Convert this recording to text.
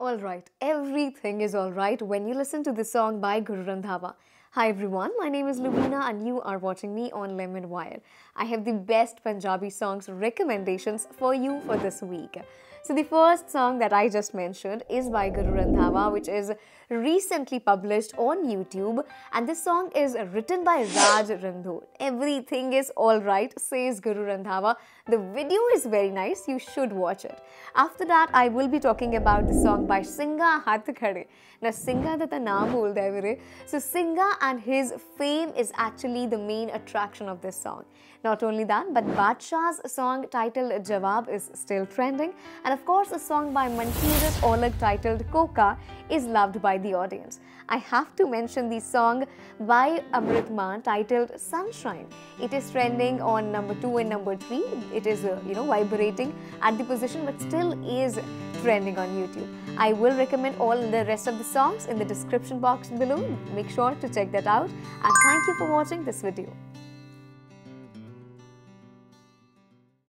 Alright, everything is alright when you listen to this song by Guru Randhawa. Hi everyone, my name is Luveena and you are watching me on Lemon Wire. I have the best Punjabi songs recommendations for you for this week. So the first song that I just mentioned is by Guru Randhawa which is recently published on YouTube and this song is written by Raj Ranjodh. Everything is alright says Guru Randhawa. The video is very nice, you should watch it. After that I will be talking about the song by Singga Hath Khade. Now Singga da ta naam bolda hai mere. So Singga and his fame is actually the main attraction of this song. Not only that, but Badshah's song titled Jawaab is still trending. And of course, a song by Mankirat Aulakh titled Koka is loved by the audience. I have to mention the song by Amrit titled Sunshine. It is trending on number 2 and number 3. It is, uh, you know, vibrating at the position but still is trending on YouTube. I will recommend all the rest of the songs in the description box below. Make sure to check that out. And thank you for watching this video.